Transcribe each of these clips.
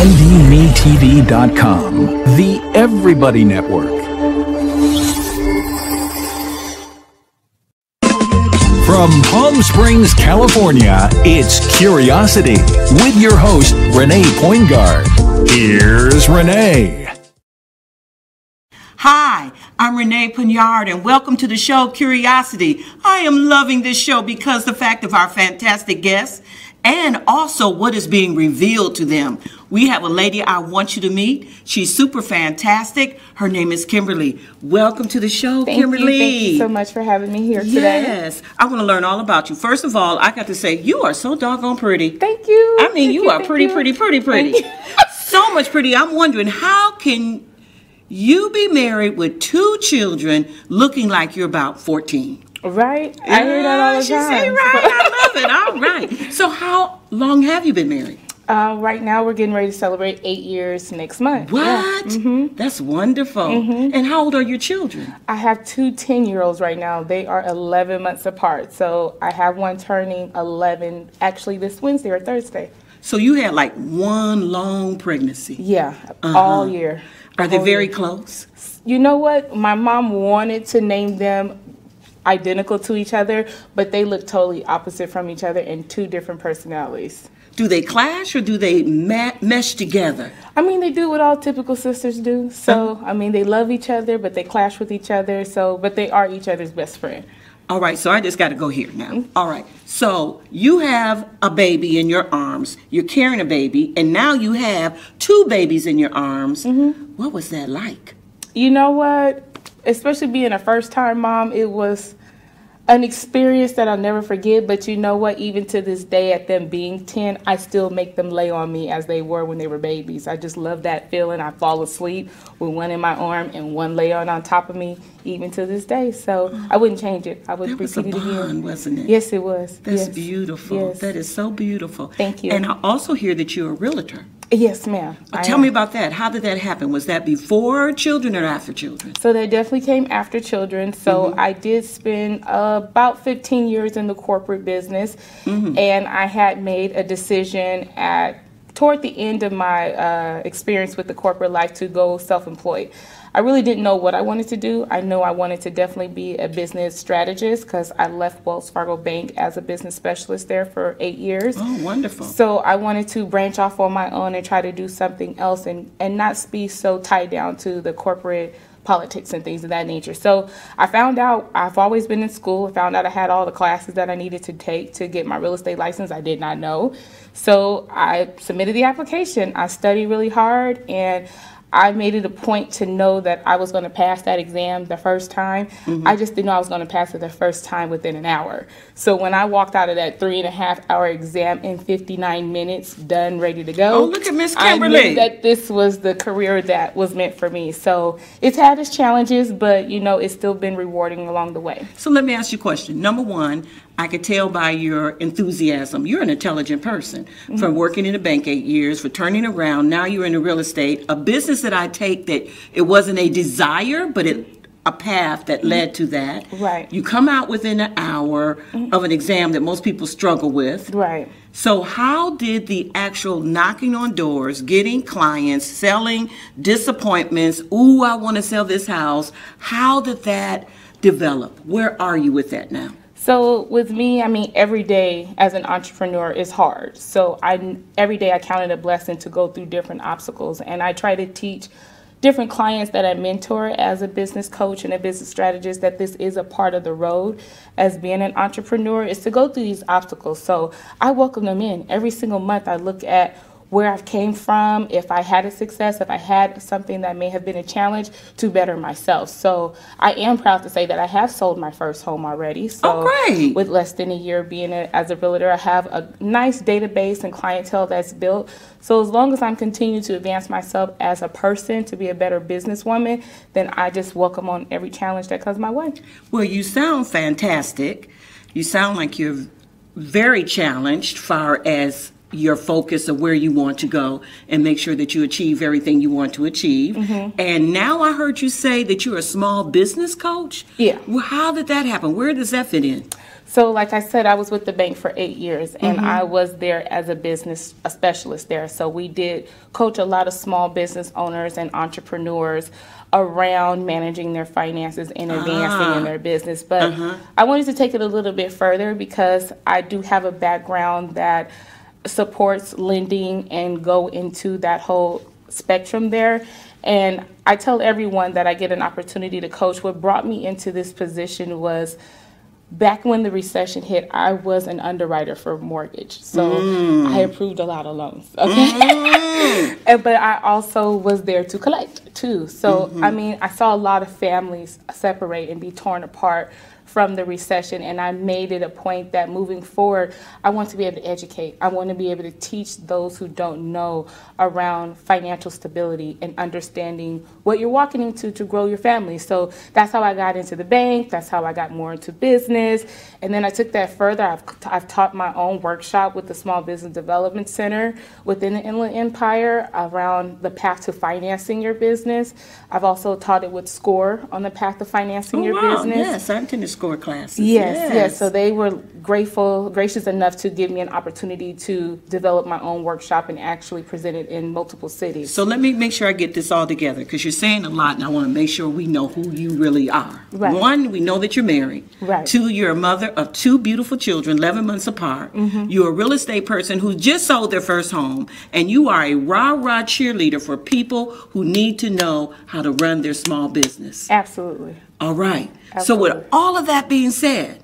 NDMeTV.com, the Everybody Network. From Palm Springs, California, it's Curiosity with your host, Renee Poingard. Here's Renee. Hi, I'm Renee Poingard, and welcome to the show Curiosity. I am loving this show because the fact of our fantastic guests and also what is being revealed to them. We have a lady I want you to meet. She's super fantastic. Her name is Kimberly. Welcome to the show, Thank Kimberly. You. Thank you so much for having me here today. Yes, I want to learn all about you. First of all, I got to say you are so doggone pretty. Thank you. I mean, Thank you, you, are pretty, you. pretty, pretty, pretty, so much pretty. I'm wondering how can you be married with two children, looking like you're about 14? Right? I hear that all the she time. say right. I love it. All right. So how long have you been married? Uh, right now, we're getting ready to celebrate eight years next month. What? Yeah. Mm-hmm. That's wonderful. And how old are your children? I have two 10 year olds right now. They are 11 months apart. So I have one turning 11 actually this Wednesday or Thursday. So you had like one long pregnancy. Yeah, Uh-huh. all year. Are they very year. close? You know what? My mom wanted to name them identical to each other, but they look totally opposite from each other and two different personalities. Do they clash or do they ma- mesh together? I mean, they do what all typical sisters do. So, uh-huh. I mean, they love each other, but they clash with each other. So, but they are each other's best friend. All right, so I just got to go here now. Mm-hmm. All right, so you have a baby in your arms, you're carrying a baby, and now you have two babies in your arms. Mm-hmm. What was that like? You know what? Especially being a first time mom, it was an experience that I'll never forget. But you know what? Even to this day, at them being 10, I still make them lay on me as they were when they were babies. I just love that feeling. I fall asleep with one in my arm and one lay on on top of me, even to this day. So I wouldn't change it. I would That repeat it again. wasn't it? Yes, it was. That's Yes. beautiful. Yes. That is so beautiful. Thank you. And I also hear that you're a realtor. Yes, ma'am. I Tell am. me about that. How did that happen? Was that before children or after children? So that definitely came after children. So I did spend uh, about 15 years in the corporate business, and I had made a decision at toward the end of my uh, experience with the corporate life to go self-employed. I really didn't know what I wanted to do. I know I wanted to definitely be a business strategist because I left Wells Fargo Bank as a business specialist there for eight years. Oh, wonderful. So I wanted to branch off on my own and try to do something else and, and not be so tied down to the corporate politics and things of that nature. So I found out I've always been in school. I found out I had all the classes that I needed to take to get my real estate license. I did not know. So I submitted the application. I studied really hard and I made it a point to know that I was going to pass that exam the first time. Mm-hmm. I just didn't know I was going to pass it the first time within an hour. So when I walked out of that three and a half hour exam in 59 minutes, done, ready to go. Oh, look at Miss I Kimberly. knew that this was the career that was meant for me. So it's had its challenges, but you know, it's still been rewarding along the way. So let me ask you a question. Number one, I could tell by your enthusiasm. You're an intelligent person. From working in a bank eight years, for turning around, now you're in the real estate, a business that I take that it wasn't a desire, but it a path that led to that. Right. You come out within an hour of an exam that most people struggle with. Right. So, how did the actual knocking on doors, getting clients, selling disappointments, ooh, I want to sell this house, how did that develop? Where are you with that now? So with me, I mean, every day as an entrepreneur is hard. So I every day I count it a blessing to go through different obstacles, and I try to teach different clients that I mentor as a business coach and a business strategist that this is a part of the road as being an entrepreneur is to go through these obstacles. So I welcome them in every single month. I look at where I've came from, if I had a success, if I had something that may have been a challenge to better myself. So I am proud to say that I have sold my first home already. So Oh, great. with less than a year being a, as a realtor, I have a nice database and clientele that's built. So as long as I'm continuing to advance myself as a person to be a better businesswoman, then I just welcome on every challenge that comes my way. Well, you sound fantastic. You sound like you're very challenged far as your focus of where you want to go and make sure that you achieve everything you want to achieve. Mm-hmm. And now I heard you say that you're a small business coach. Yeah. Well, how did that happen? Where does that fit in? So, like I said, I was with the bank for eight years, and mm-hmm. I was there as a business a specialist there. So we did coach a lot of small business owners and entrepreneurs around managing their finances and ah. advancing in their business. But uh-huh. I wanted to take it a little bit further because I do have a background that supports lending and go into that whole spectrum there. And I tell everyone that I get an opportunity to coach. What brought me into this position was back when the recession hit, I was an underwriter for mortgage. So mm. I approved a lot of loans. Okay. Mm. And- but I also was there to collect too. So, mm-hmm. I mean, I saw a lot of families separate and be torn apart from the recession. And I made it a point that moving forward, I want to be able to educate. I want to be able to teach those who don't know around financial stability and understanding what you're walking into to grow your family. So that's how I got into the bank. That's how I got more into business. And then I took that further. I've, I've taught my own workshop with the Small Business Development Center within the Inland Empire around the path to financing your business. I've also taught it with SCORE on the path to financing oh, your Oh, wow, business. yes, I attended SCORE classes. Yes, yes. So they were grateful, gracious enough to give me an opportunity to develop my own workshop and actually present it in multiple cities. So let me make sure I get this all together because you're saying a lot, and I want to make sure we know who you really are. Right. One, we know that you're married. Right. Two, you're a mother of two beautiful children, 11 months apart. Mm-hmm. You're a real estate person who just sold their first home, and you are a rah rah cheerleader for people who need to know how to run their small business. Absolutely. All right. So, with all of that being said,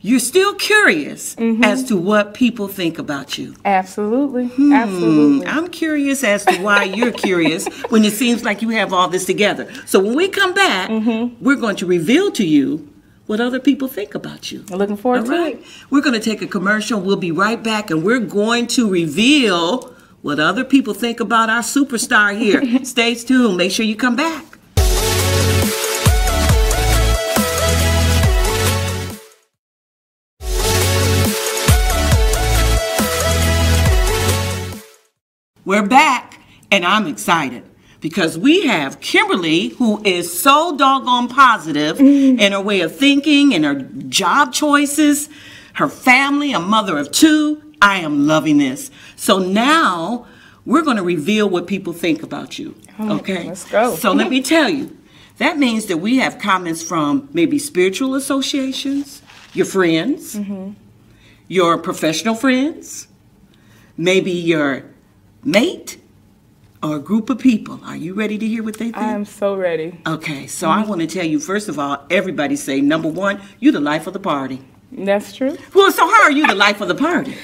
you're still curious Mm-hmm. as to what people think about you. Absolutely. Hmm. Absolutely. I'm curious as to why you're curious when it seems like you have all this together. So when we come back, Mm-hmm. we're going to reveal to you what other people think about you. I'm looking forward All to right. it. We're going to take a commercial. We'll be right back, and we're going to reveal what other people think about our superstar here. Stay tuned. Make sure you come back. We're back, and I'm excited because we have Kimberly, who is so doggone positive mm. in her way of thinking and her job choices, her family, a mother of two. I am loving this. So now we're going to reveal what people think about you. Okay? let's go. So let me tell you, that means that we have comments from maybe spiritual associations, your friends, mm-hmm. your professional friends, maybe your mate, or a group of people. Are you ready to hear what they think? I am so ready. okay, so I want to tell you first of all, everybody say number one, you're the life of the party. That's true. Well, so how are you the life of the party?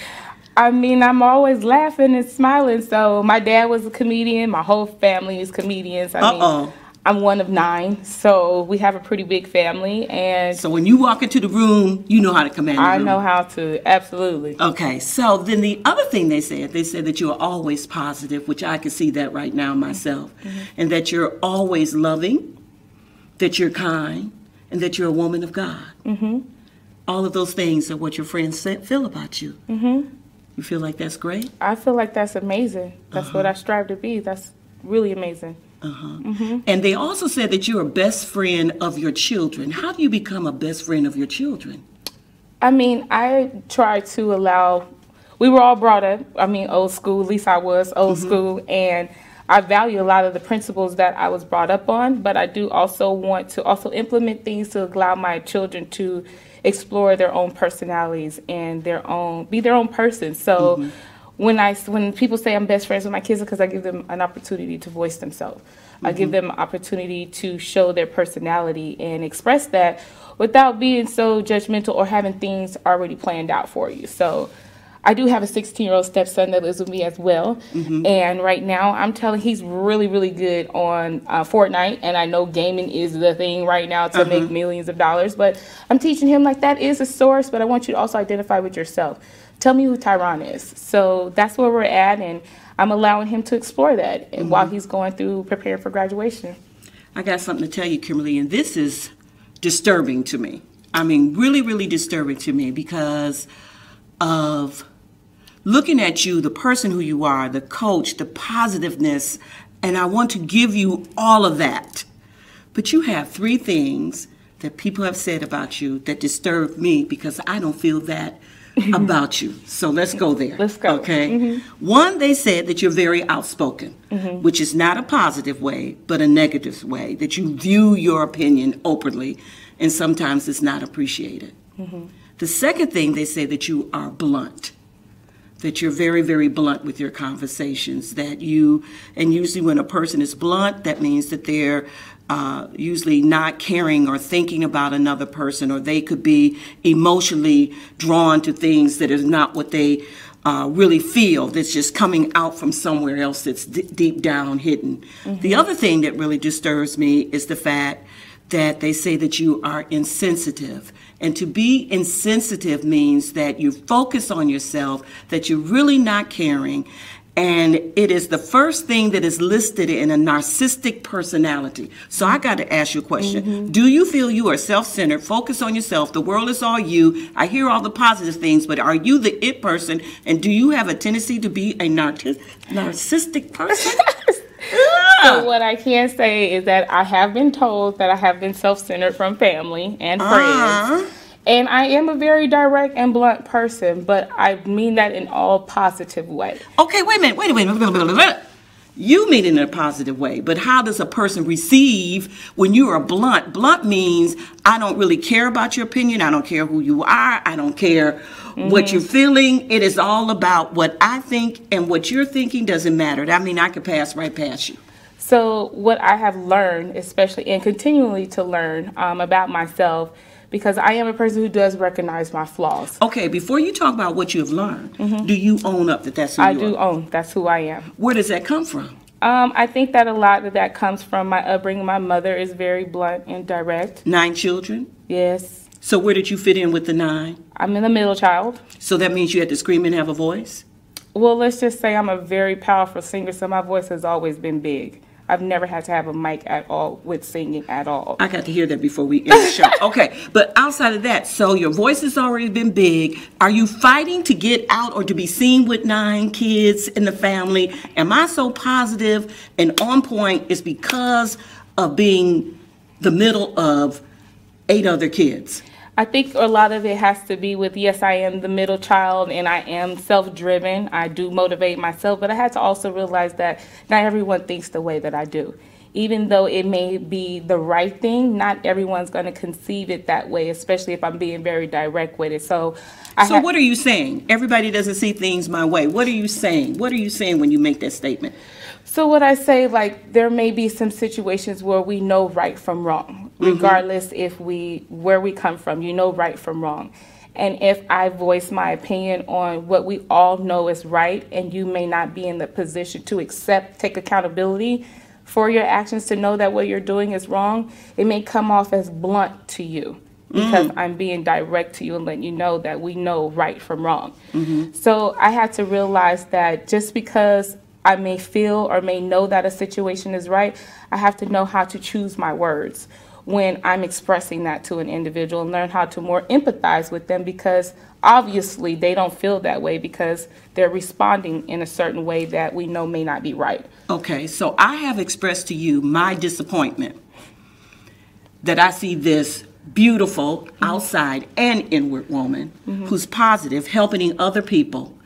I mean, I'm always laughing and smiling. So my dad was a comedian. My whole family is comedians. I Uh-oh. mean, I'm one of nine, so we have a pretty big family, and So when you walk into the room, you know how to command I room. know how to absolutely. Okay, so then the other thing they said, they said that you are always positive, which I can see that right now myself, and that you're always loving, that you're kind, and that you're a woman of God. Mm-hmm. All of those things are what your friends feel about you. Mm-hmm. You feel like that's great? I feel like that's amazing. That's what I strive to be. That's really amazing. Uh-huh. And they also said that you're a best friend of your children. How do you become a best friend of your children? I mean, I try to allow. We were all brought up. I mean, old school. At least I was old mm-hmm. school, and I value a lot of the principles that I was brought up on. But I do also want to also implement things to allow my children to explore their own personalities and their own be their own person. So. Mm-hmm. When I when people say I'm best friends with my kids, because I give them an opportunity to voice themselves. I give mm-hmm. them opportunity to show their personality and express that without being so judgmental or having things already planned out for you. So I do have a 16 year old stepson that lives with me as well. Mm-hmm. And right now, I'm telling he's really, really good on uh, Fortnite. And I know gaming is the thing right now to make uh-huh. millions of dollars. But I'm teaching him like that is a source, but I want you to also identify with yourself. Tell me who Tyron is. So that's where we're at. And I'm allowing him to explore that and mm-hmm. while he's going through preparing for graduation. I got something to tell you, Kimberly, and this is disturbing to me. I mean, really, really disturbing to me because of looking at you, the person who you are, the coach, the positiveness, and I want to give you all of that. But you have three things that people have said about you that disturb me because I don't feel that about you. So let's go there. Let's go. Mm-hmm. Okay. One, they said that you're very outspoken, which is not a positive way, but a negative way, that you view your opinion openly, and sometimes it's not appreciated. Mm-hmm. The second thing, they say that you are blunt that you're very, very blunt with your conversations. That you, and usually when a person is blunt, that means that they're uh, usually not caring or thinking about another person, or they could be emotionally drawn to things that is not what they uh, really feel, that's just coming out from somewhere else that's d- deep down hidden. The other thing that really disturbs me is the fact that they say that you are insensitive. And to be insensitive means that you focus on yourself, that you're really not caring. And it is the first thing that is listed in a narcissistic personality. So I got to ask you a question. Mm-hmm. Do you feel you are self centered, focus on yourself, the world is all you? I hear all the positive things, but are you the it person? And do you have a tendency to be a narciss- narcissistic person? So what I can say is that I have been told that I have been self-centered from family and friends. Uh-huh. And I am a very direct and blunt person, but I mean that in all positive way. Okay, wait a minute, wait a minute. wait a minute, wait a minute. You mean it in a positive way, but how does a person receive when you are blunt? Blunt means I don't really care about your opinion. I don't care who you are. I don't care what you're feeling. It is all about what I think and what you're thinking doesn't matter. I mean, I could pass right past you. So, what I have learned, especially and continually to learn um, about myself, because I am a person who does recognize my flaws. Okay, before you talk about what you have learned, do you own up that that's who I do are? own that's who I am. Where does that come from? Um, I think that a lot of that comes from my upbringing. My mother is very blunt and direct. Nine children. Yes, So where did you fit in with the nine? I'm in the middle child. So that means you had to scream and have a voice? Well, let's just say I'm a very powerful singer, so my voice has always been big. I've never had to have a mic at all with singing at all. I got to hear that before we end the show. Okay, but outside of that, so your voice has already been big. Are you fighting to get out or to be seen with nine kids in the family? Am I so positive and on point? It's because of being the middle of eight other kids. I think a lot of it has to be with yes, I am the middle child and I am self driven. I do motivate myself, but I had to also realize that not everyone thinks the way that I do. Even though it may be the right thing, not everyone's going to conceive it that way, especially if I'm being very direct with it. So, I So ha- what are you saying? Everybody doesn't see things my way. What are you saying? What are you saying when you make that statement? So what I say, like there may be some situations where we know right from wrong, mm-hmm. regardless if we where we come from. You know right from wrong, and if I voice my opinion on what we all know is right, and you may not be in the position to accept, take accountability for your actions, to know that what you're doing is wrong, it may come off as blunt to you because mm. I'm being direct to you and letting you know that we know right from wrong. Mm-hmm. So I had to realize that just because I may feel or may know that a situation is right, I have to know how to choose my words when I'm expressing that to an individual and learn how to more empathize with them because obviously they don't feel that way because they're responding in a certain way that we know may not be right. Okay, so I have expressed to you my disappointment that I see this beautiful mm-hmm. outside and inward woman mm-hmm. who's positive, helping other people.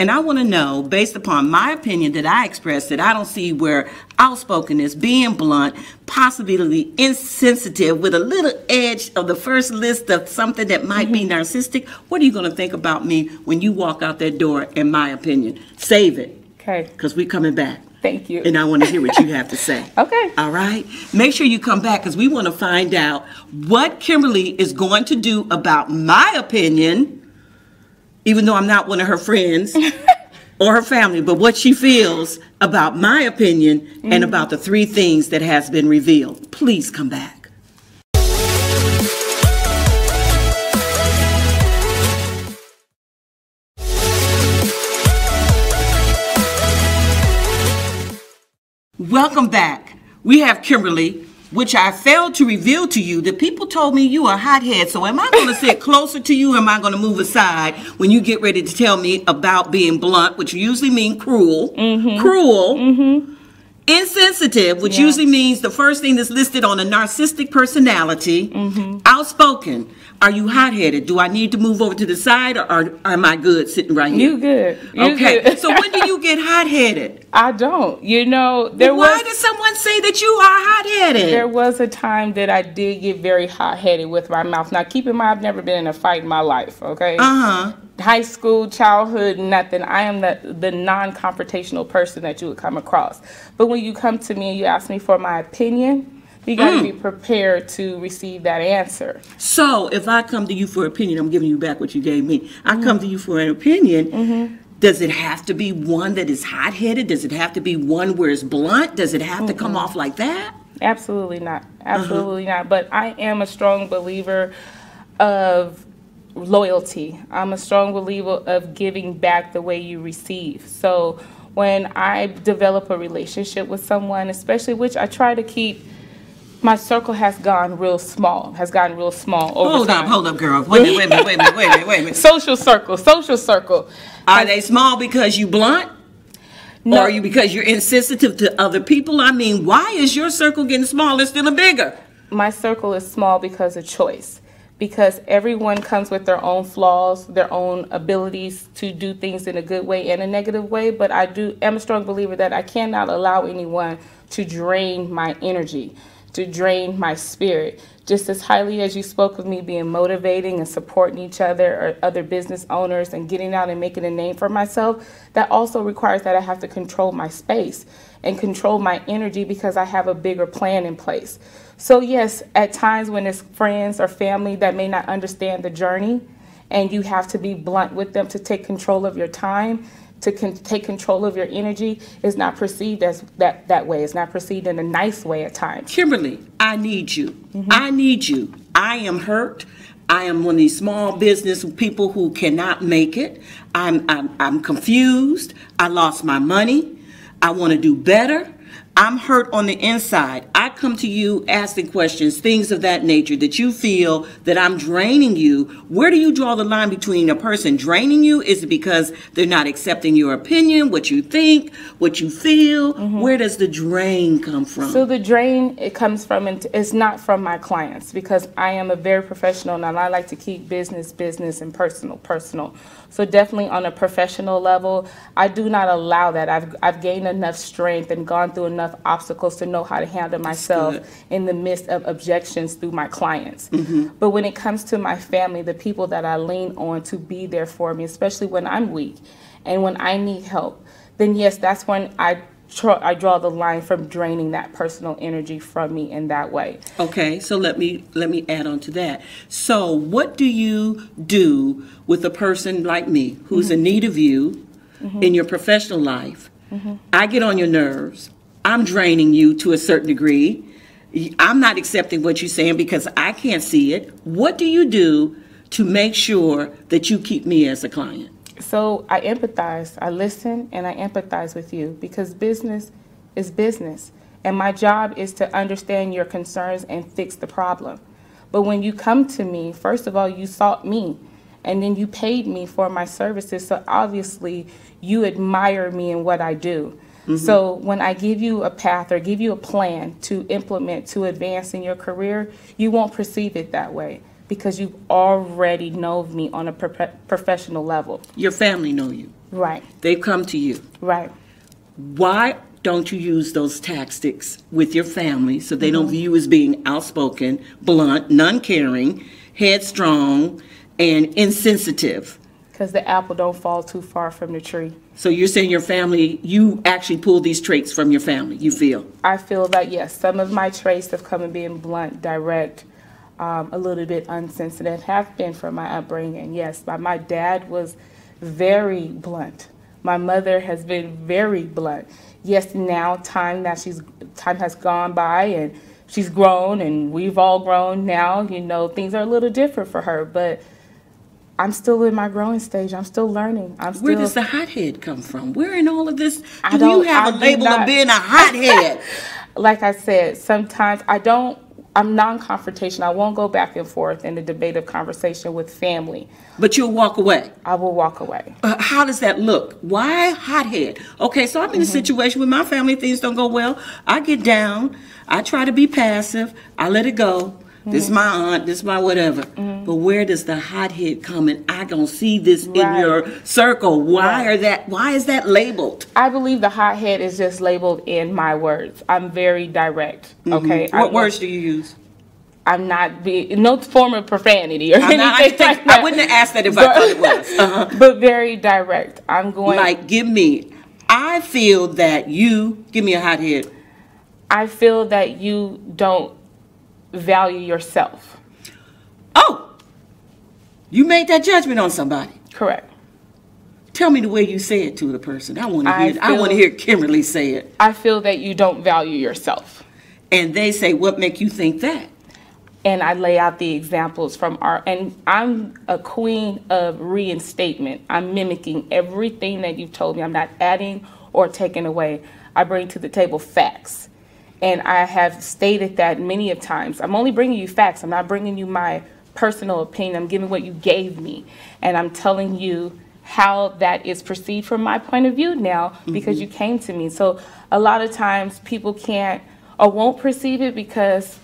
And I want to know, based upon my opinion that I expressed, that I don't see where outspokenness, being blunt, possibly insensitive, with a little edge of the first list of something that might be mm-hmm. narcissistic. What are you going to think about me when you walk out that door, in my opinion? Save it, Okay, because we're coming back. thank you. And I want to hear what you have to say. Okay. All right. Make sure you come back because we want to find out what Kimberly is going to do about my opinion, even though I'm not one of her friends or her family, but what she feels about my opinion and mm-hmm. about the three things that has been revealed. Please come back. Welcome back. We have Kimberly, which I failed to reveal to you. The people told me you are a hothead. So am I going to sit closer to you? Or am I going to move aside when you get ready to tell me about being blunt, which usually mean cruel? Mm-hmm. Cruel. Mm-hmm. Insensitive, which Yeah. usually means the first thing that's listed on a narcissistic personality, Mm-hmm. outspoken. Are you hot headed? Do I need to move over to the side or, or am I good sitting right here? You good. You okay. good. so when do you get hot headed? I don't. You know, there Why was does someone say that you are hot headed? there was a time that I did get very hot headed with my mouth. Now keep in mind I've never been in a fight in my life, okay? Uh huh. High school, childhood, nothing. I am the the non confrontational person that you would come across. But when you come to me and you ask me for my opinion, you gotta Mm. be prepared to receive that answer. So if I come to you for opinion, I'm giving you back what you gave me. I Mm-hmm. come to you for an opinion. Does it have to be one that is hot headed? Does it have to be one where it's blunt? Does it have to come off like that? Absolutely not. Uh-huh. Absolutely not. But I am a strong believer of loyalty. I'm a strong believer of giving back the way you receive. So when I develop a relationship with someone, especially which I try to keep, my circle has gone real small, has gotten real small over Hold time. up, hold up, girl. Wait a minute, wait a minute, wait a minute, wait a minute, wait a minute. Social circle, social circle. Are they small because you blunt? No. Or are you because you're insensitive to other people? I mean, why is your circle getting smaller instead of bigger? my circle is small because of choice because everyone comes with their own flaws their own abilities to do things in a good way and a negative way but i do am a strong believer that i cannot allow anyone to drain my energy to drain my spirit. Just as highly as you spoke of me being motivating and supporting each other or other business owners and getting out and making a name for myself that also requires that i have to control my space and control my energy because i have a bigger plan in place so, yes, at times when it's friends or family that may not understand the journey, and you have to be blunt with them to take control of your time, to con- take control of your energy, is not perceived as that, that way. It's not perceived in a nice way at times. Kimberly, I need you. Mm-hmm. I need you. I am hurt. I am one of these small business people who cannot make it. I'm, I'm, I'm confused. I lost my money. I want to do better. I'm hurt on the inside. I come to you asking questions, things of that nature that you feel that I'm draining you. Where do you draw the line between a person draining you? Is it because they're not accepting your opinion, what you think, what you feel? Mm-hmm. Where does the drain come from? So the drain it comes from and it's not from my clients because I am a very professional and I like to keep business business and personal personal. So definitely on a professional level, I do not allow that. I've I've gained enough strength and gone through enough obstacles to know how to handle myself in the midst of objections through my clients. Mm-hmm. But when it comes to my family, the people that I lean on to be there for me, especially when I'm weak and when I need help, then yes, that's when I I draw the line from draining that personal energy from me in that way. Okay, so let me let me add on to that. So, what do you do with a person like me who's in mm-hmm. need of you mm-hmm. in your professional life? Mm-hmm. I get on your nerves. I'm draining you to a certain degree. I'm not accepting what you're saying because I can't see it. What do you do to make sure that you keep me as a client? So I empathize, I listen, and I empathize with you because business is business. And my job is to understand your concerns and fix the problem. But when you come to me, first of all, you sought me and then you paid me for my services. So obviously, you admire me and what I do. Mm-hmm. So when I give you a path or give you a plan to implement to advance in your career, you won't perceive it that way because you already know me on a pro- professional level. Your family know you. Right, They've come to you. right. why don't you use those tactics with your family so they don't mm-hmm. view you as being outspoken, blunt, non-caring, headstrong, and insensitive? Because the apple don't fall too far from the tree. So you're saying your family, you actually pull these traits from your family, you feel? I feel that yes, some of my traits have come in being blunt, direct, um, a little bit unsensitive, have been from my upbringing. Yes, my, my dad was very blunt. My mother has been very blunt. Yes, now time that she's time has gone by and she's grown and we've all grown now. You know things are a little different for her, but I'm still in my growing stage. I'm still learning. I'm still. Where does the hothead come from? Where in all of this do you don't- have I a label of not- being a hothead? like I said, sometimes I don't I'm non-confrontational. I won't go back and forth in the debate of conversation with family. But you'll walk away. I will walk away. Uh, how does that look? Why hothead? Okay, so I'm in a situation where my family things don't go well. I get down. I try to be passive. I let it go. This is my aunt. This is my whatever. But where does the hothead come in? I don't see this in your circle. Why Right. are that? Why is that labeled? I believe the hothead is just labeled in my words. I'm very direct. Okay. Mm-hmm. What I'm, words do you use? I'm not be no form of profanity or I'm anything not, I, think, like that. I wouldn't have asked that if I But- thought it was. Uh-huh. but very direct. I'm going. Like, give me. I feel that you give me a hothead. I feel that you don't value yourself. Oh, you made that judgment on somebody. Correct. Tell me the way you say it to the person. I want to hear. I want to hear Kimberly say it. I feel that you don't value yourself. And they say, "What make you think that?" and I lay out the examples from our and I'm a queen of reinstatement. I'm mimicking everything that you've told me. I'm not adding or taking away. I bring to the table facts. And I have stated that many of times. I'm only bringing you facts. I'm not bringing you my personal opinion. I'm giving what you gave me. And I'm telling you how that is perceived from my point of view now mm-hmm. because you came to me. So a lot of times people can't or won't perceive it because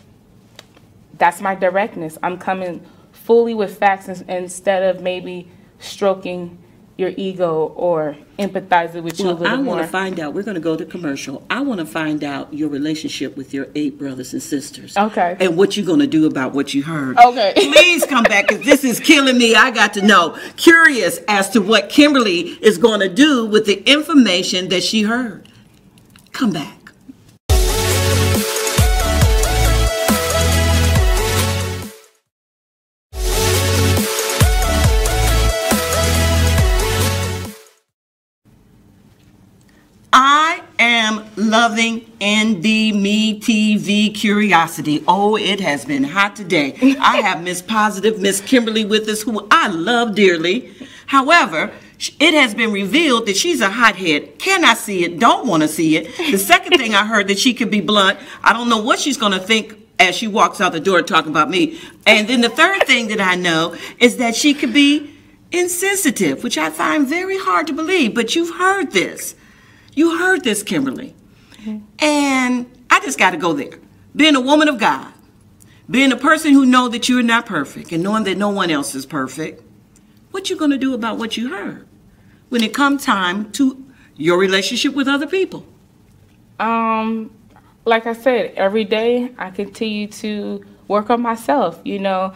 that's my directness. I'm coming fully with facts instead of maybe stroking your ego or empathizing with you a little I more. want to find out. We're going to go to commercial. I want to find out your relationship with your eight brothers and sisters. Okay. And what you're going to do about what you heard. Okay. Please come back because this is killing me. I got to know. Curious as to what Kimberly is going to do with the information that she heard. Come back. Am loving ND Me TV Curiosity. Oh, it has been hot today. I have Miss Positive, Miss Kimberly with us, who I love dearly. However, it has been revealed that she's a hothead. Cannot see it, don't want to see it. The second thing I heard that she could be blunt. I don't know what she's going to think as she walks out the door talking about me. And then the third thing that I know is that she could be insensitive, which I find very hard to believe. But you've heard this. You heard this, Kimberly. And I just got to go there. Being a woman of God, being a person who know that you're not perfect and knowing that no one else is perfect, what you going to do about what you heard when it come time to your relationship with other people? Um, like I said, every day I continue to work on myself, you know,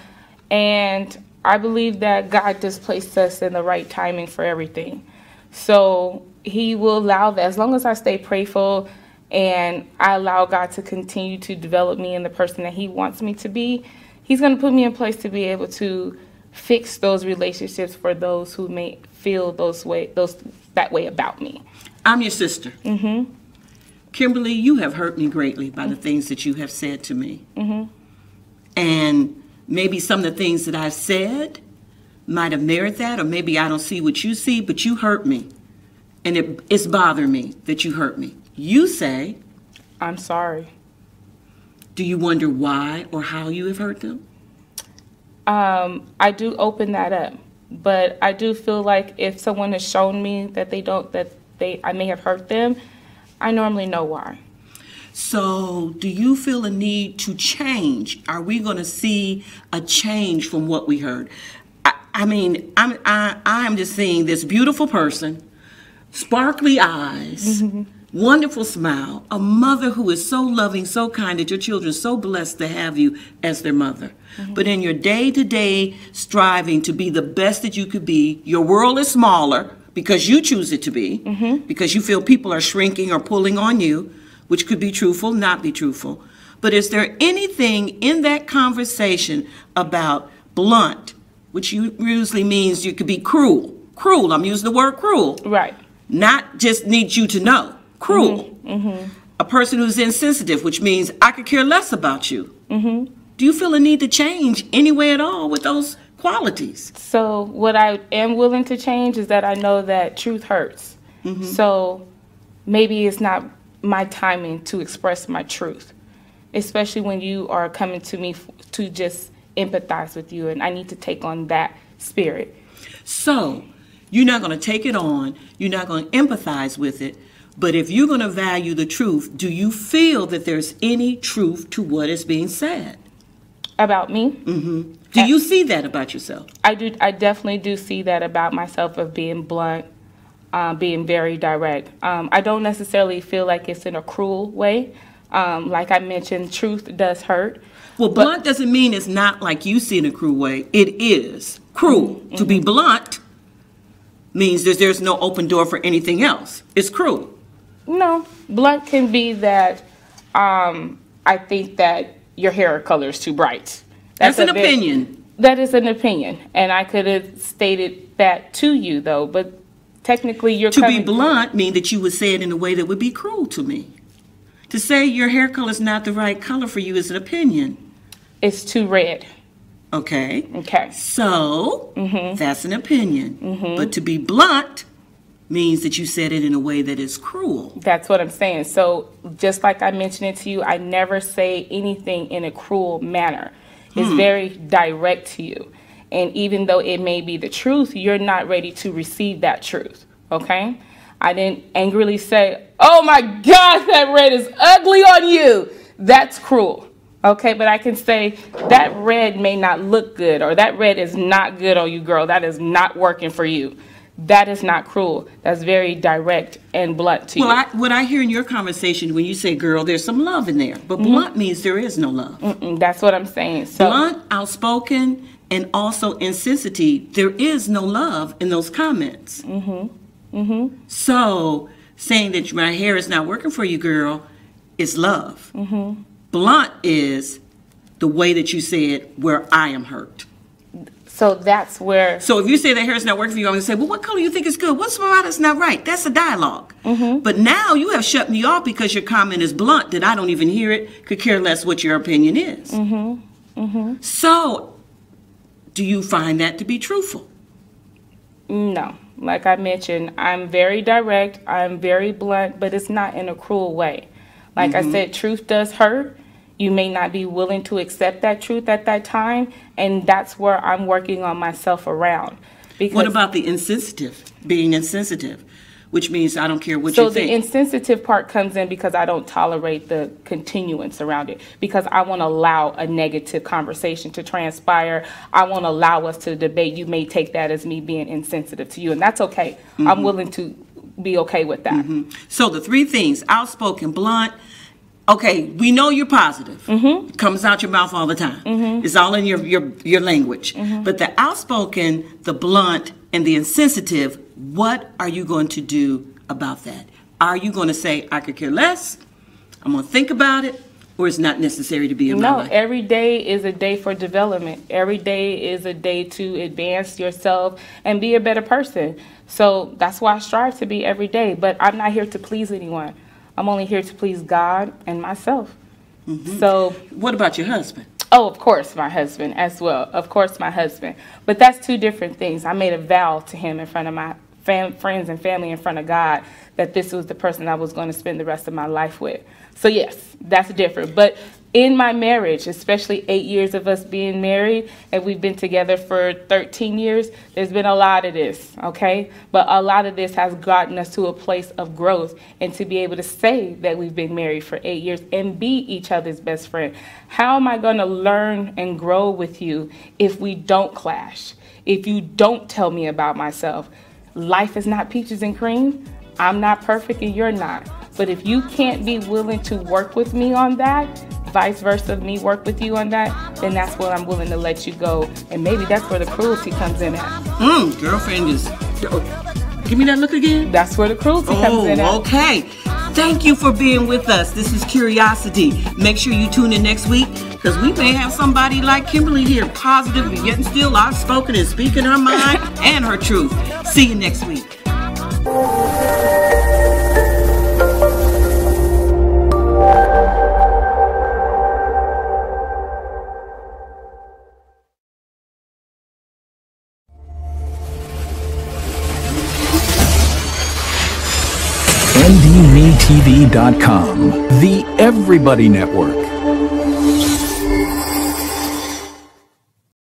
and I believe that God just placed us in the right timing for everything. So He will allow that as long as I stay prayerful and I allow God to continue to develop me in the person that He wants me to be, He's going to put me in place to be able to fix those relationships for those who may feel those way those that way about me. I'm your sister. Mm-hmm. Kimberly, you have hurt me greatly by the things that you have said to me. Mm-hmm. And maybe some of the things that I've said might have merited that, or maybe I don't see what you see, but you hurt me. And it, it's bothering me that you hurt me. You say, I'm sorry. do you wonder why or how you have hurt them? um, I do open that up, but I do feel like if someone has shown me that they don't, that they, I may have hurt them, I normally know why. So, do you feel a need to change? Are we going to see a change from what we heard? I, I mean, I'm I, I'm just seeing this beautiful person, sparkly eyes, mm-hmm. wonderful smile, a mother who is so loving, so kind that your children are so blessed to have you as their mother. Mm-hmm. But in your day-to-day striving to be the best that you could be, your world is smaller because you choose it to be, mm-hmm. because you feel people are shrinking or pulling on you, which could be truthful, not be truthful. But is there anything in that conversation about blunt, which usually means you could be cruel? Cruel, I'm using the word cruel Right. Not just need you to know. Cruel. Mm-hmm. Mm-hmm. A person who's insensitive, which means I could care less about you. Mm-hmm. Do you feel a need to change any way at all with those qualities? So what I am willing to change is that I know that truth hurts. So maybe it's not my timing to express my truth. especially when you are coming to me f- to just empathize with you, and I need to take on that spirit. So, you're not going to take it on, you're not going to empathize with it, but if you're going to value the truth, do you feel that there's any truth to what is being said? About me, Mm-hmm. Do you see that about yourself? I do. I definitely do see that about myself of being blunt, um, being very direct. Um, I don't necessarily feel like it's in a cruel way. Um, like I mentioned, truth does hurt. Well, blunt doesn't mean it's not like you see in a cruel way. It is cruel. To be blunt means that there's no open door for anything else. It's cruel. No, blunt can be that. Um, I think that your hair color is too bright. That's an a very- opinion. That is an opinion, and I could have stated that to you though. But technically, you're To be blunt mean that you would say it in a way that would be cruel to me. To say your hair color is not the right color for you is an opinion. it's too red. Okay. Okay. So Mm-hmm. that's an opinion. But to be blunt means that you said it in a way that is cruel. That's what I'm saying. So, just like I mentioned it to you, I never say anything in a cruel manner. It's very direct to you. And even though it may be the truth, you're not ready to receive that truth. Okay? I didn't angrily say, Oh my God, that red is ugly on you. That's cruel. Okay, but I can say that red may not look good, or that red is not good on you, girl. That is not working for you. That is not cruel. That's very direct and blunt to Well, you. Well, I, what I hear in your conversation when you say, girl, there's some love in there. But Mm-hmm. blunt means there is no love. Mm, That's what I'm saying. So Blunt, outspoken, and also insensitive, there is no love in those comments. Mm-hmm. Mm-hmm. So saying that my hair is not working for you, girl, is love. Mm-hmm. Blunt is the way that you say it where I am hurt. so that's where So if you say that hair is not working for you, I'm going to say, well, what color you think is good? What's about it's not right? That's a dialog But now you have shut me off because your comment is blunt that I don't even hear it, could care less what your opinion is. Mm -hmm. Mm -hmm. So do you find that to be truthful? no. Like I mentioned, I'm very direct, I'm very blunt, but it's not in a cruel way. Like I said, truth does hurt. You may not be willing to accept that truth at that time, and that's where I'm working on myself around. Because What about the insensitive, being insensitive, which means I don't care what So you the insensitive part comes in because I don't tolerate the continuance around it. Because I won't allow a negative conversation to transpire. I won't allow us to debate. You may take that as me being insensitive to you, and that's okay. Mm-hmm. I'm willing to be okay with that. Mm-hmm. So the three things: outspoken, blunt. Okay, we know you're positive. Mm-hmm. It comes out your mouth all the time. Mm-hmm. It's all in your your your language. But the outspoken, the blunt, and the insensitive. What are you going to do about that? Are you going to say I could care less? I'm going to think about it, or it's not necessary to be in No, every day is a day for development. Every day is a day to advance yourself and be a better person. So that's why I strive to be every day. But I'm not here to please anyone. I'm only here to please God and myself. Mm-hmm. So, What about your husband? oh, of course, my husband as well. Of course, my husband. But that's two different things. I made a vow to him in front of my fam- friends and family, in front of God, that this was the person I was going to spend the rest of my life with. So, yes, that's different. But in my marriage, especially eight years of us being married, and we've been together for 13 years, there's been a lot of this, okay? But a lot of this has gotten us to a place of growth and to be able to say that we've been married for eight years and be each other's best friend. How am I to learn and grow with you if we don't clash? If you don't tell me about myself? Life is not peaches and cream. I'm not perfect and you're not. But if you can't be willing to work with me on that, vice versa, me work with you on that, then that's where I'm willing to let you go. And maybe that's where the cruelty comes in at. Mm, girlfriend is. Give me that look again. That's where the cruelty comes in at. Oh, okay. Thank you for being with us. This is Curiosity. Make sure you tune in next week because we may have somebody like Kimberly here, positive and yet still outspoken and speaking her mind and her truth. See you next week. NDMeTV.com, the Everybody Network.